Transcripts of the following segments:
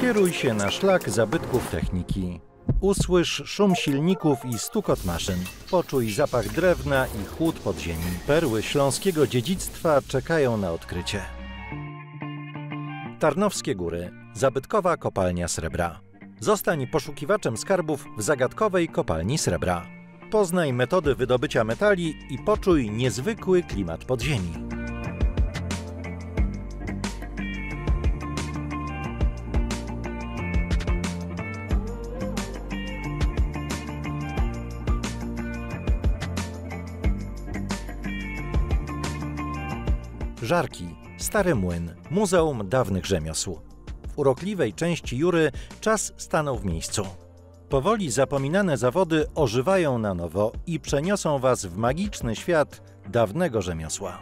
Skieruj się na szlak zabytków techniki. Usłysz szum silników i stukot maszyn. Poczuj zapach drewna i chłód podziemi. Perły śląskiego dziedzictwa czekają na odkrycie. Tarnowskie Góry. Zabytkowa kopalnia srebra. Zostań poszukiwaczem skarbów w zagadkowej kopalni srebra. Poznaj metody wydobycia metali i poczuj niezwykły klimat podziemi. Żarki, Stary Młyn, Muzeum Dawnych Rzemiosł. W urokliwej części Jury czas stanął w miejscu. Powoli zapominane zawody ożywają na nowo i przeniosą Was w magiczny świat dawnego rzemiosła.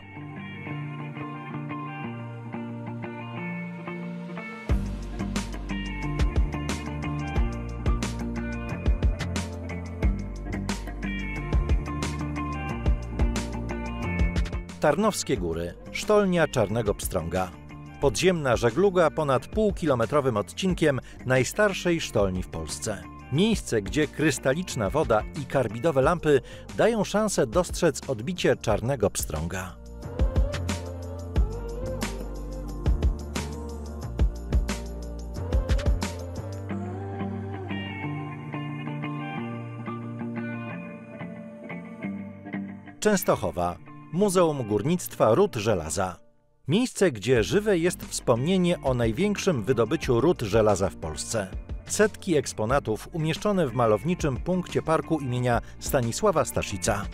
Tarnowskie Góry, sztolnia Czarnego Pstrąga. Podziemna żegluga ponad półkilometrowym odcinkiem najstarszej sztolni w Polsce. Miejsce, gdzie krystaliczna woda i karbidowe lampy dają szansę dostrzec odbicie Czarnego Pstrąga. Częstochowa, Muzeum Górnictwa Ród Żelaza. Miejsce, gdzie żywe jest wspomnienie o największym wydobyciu ród żelaza w Polsce. Setki eksponatów umieszczone w malowniczym punkcie parku imienia Stanisława Staszica.